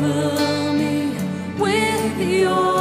Cover me with your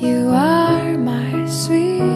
You are my sweet.